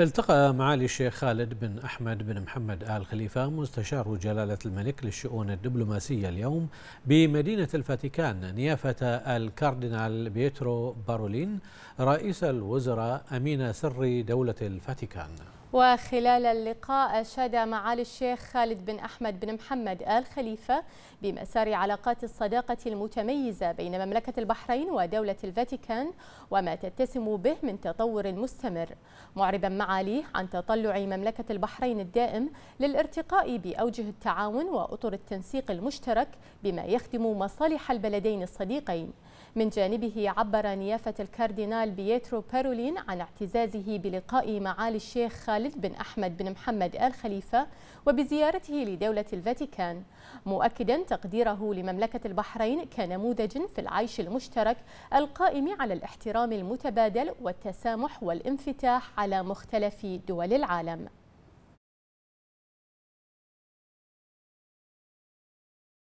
التقى معالي الشيخ خالد بن أحمد بن محمد آل خليفة مستشار جلالة الملك للشؤون الدبلوماسية اليوم بمدينة الفاتيكان نيافة الكاردينال بيترو بارولين رئيس الوزراء أمين سر دولة الفاتيكان. وخلال اللقاء أشاد معالي الشيخ خالد بن أحمد بن محمد آل خليفة بمسار علاقات الصداقة المتميزة بين مملكة البحرين ودولة الفاتيكان وما تتسم به من تطور مستمر. معربا معاليه عن تطلع مملكة البحرين الدائم للارتقاء بأوجه التعاون وأطر التنسيق المشترك بما يخدم مصالح البلدين الصديقين. من جانبه عبر نيافة الكاردينال بيترو بارولين عن اعتزازه بلقاء معالي الشيخ خالد بن أحمد بن محمد آل خليفة وبزيارته لدولة الفاتيكان مؤكدا تقديره لمملكة البحرين كنموذج في العيش المشترك القائم على الاحترام المتبادل والتسامح والانفتاح على مختلف دول العالم.